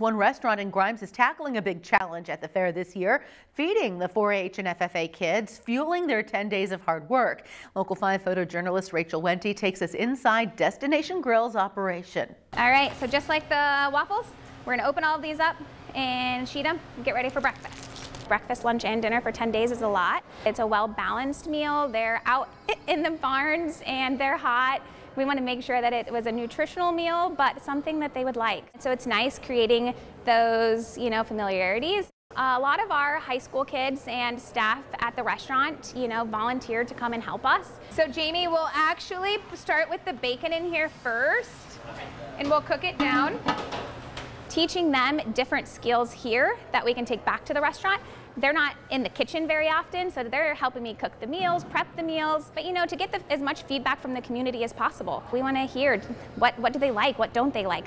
one restaurant in Grimes is tackling a big challenge at the fair this year, feeding the 4-H and FFA kids, fueling their 10 days of hard work. Local 5 photojournalist Rachel Wente takes us inside Destination Grille's operation. All right, so just like the waffles, we're gonna open all of these up and sheet them and get ready for breakfast breakfast, lunch, and dinner for 10 days is a lot. It's a well-balanced meal. They're out in the barns and they're hot. We want to make sure that it was a nutritional meal, but something that they would like. So it's nice creating those, you know, familiarities. a lot of our high school kids and staff at the restaurant, you know, volunteered to come and help us. So Jamie will actually start with the bacon in here first, and we'll cook it down teaching them different skills here that we can take back to the restaurant. They're not in the kitchen very often, so they're helping me cook the meals, prep the meals, but you know, to get the, as much feedback from the community as possible. We want to hear what, what do they like, what don't they like.